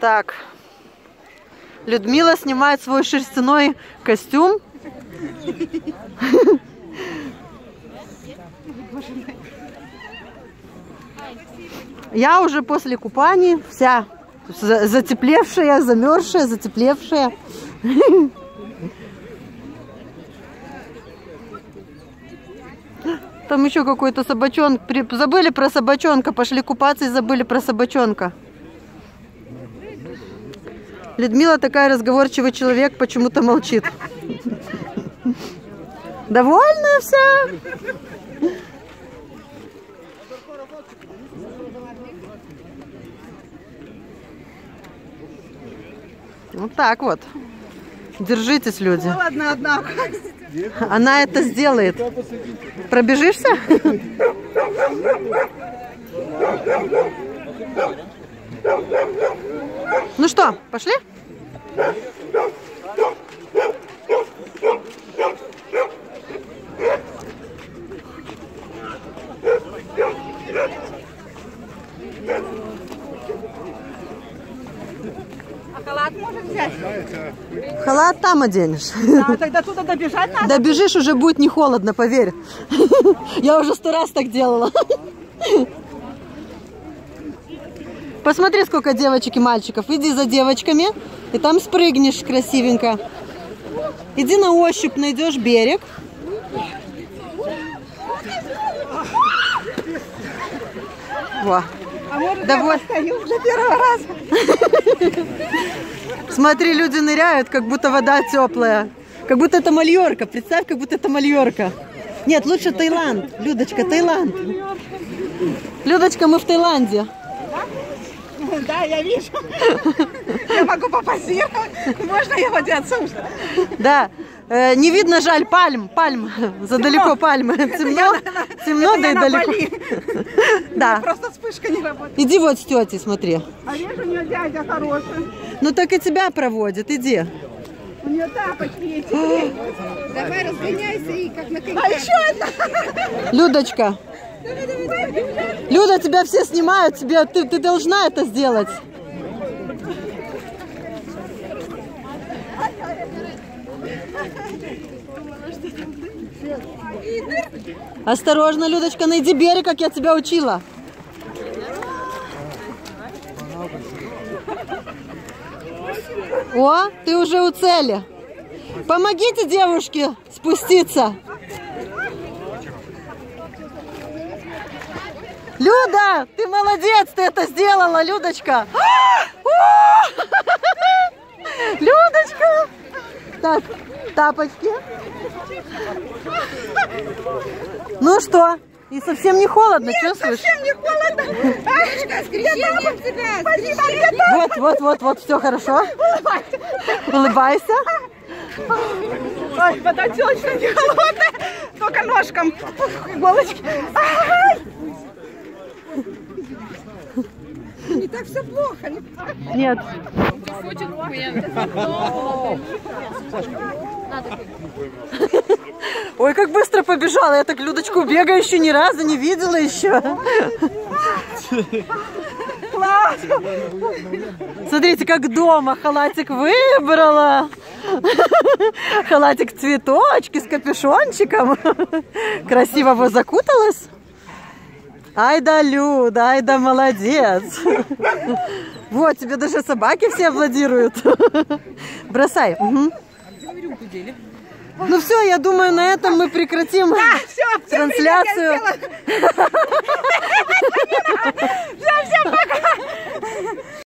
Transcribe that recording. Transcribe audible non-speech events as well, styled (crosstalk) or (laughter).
Так. Людмила снимает свой шерстяной костюм. Я уже после купаний вся затеплевшая, замерзшая, затеплевшая. Там еще какой-то собачонок. Забыли про собачонка. Пошли купаться и забыли про собачонка. Людмила такая разговорчивый человек, почему-то молчит. Довольная вся? Вот так вот. Держитесь, люди. Ладно, одна. Она это сделает. Пробежишься? Ну что, пошли? Халат взять? Халат там оденешь. А тогда туда добежать надо? Добежишь, уже будет не холодно, поверь. (laughs) Я уже сто раз так делала. Посмотри, сколько девочек и мальчиков. Иди за девочками, и там спрыгнешь красивенько. Иди на ощупь, найдешь берег. Во. А может, Давай. я для первого раза? Смотри, люди ныряют, как будто вода теплая. Как будто это Мальорка. Представь, как будто это Мальорка. Нет, лучше Таиланд. Людочка, Таиланд. Людочка, мы в Таиланде. Да, я вижу. Я могу попозировать. Можно я одеться уже? Да. Э, не видно, жаль, пальм. Пальм. Задалеко пальмы. Темно, темно, да и далеко. (laughs) Да. Просто вспышка не работает. Иди вот с тетей, смотри. А вижу, у нее дядя хороший. Ну так и тебя проводят, иди. У нее тапочки есть. (gasps) Давай разгоняйся и как на А еще одна. (laughs) Людочка. Люда, тебя все снимают, тебе, ты, ты должна это сделать. Осторожно, Людочка, найди берег, как я тебя учила. О, ты уже у цели. Помогите девушке спуститься. Люда, ты молодец, ты это сделала, Людочка. О! Людочка. Так, тапочки. Ну что, и совсем не холодно, чувствуешь? Совсем не холодно. Тоже. Вот, вот, вот, вот, все хорошо. Улыбайся. Улыбайся. Ой, вода точно не холодная. Только ножкам. Иголочки. Не так все плохо. Нет. Ой, как быстро побежала. Я так Людочку бегающую ни разу не видела еще. Смотрите, как дома халатик выбрала. Халатик цветочки с капюшончиком. Красиво его закуталась. Ай да, Люда, ай да, молодец. Вот, тебе даже собаки все аплодируют. Бросай. Ну все, я думаю, на этом мы прекратим Все, трансляцию.